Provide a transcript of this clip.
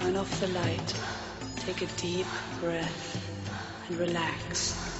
Turn off the light. Take a deep breath and relax.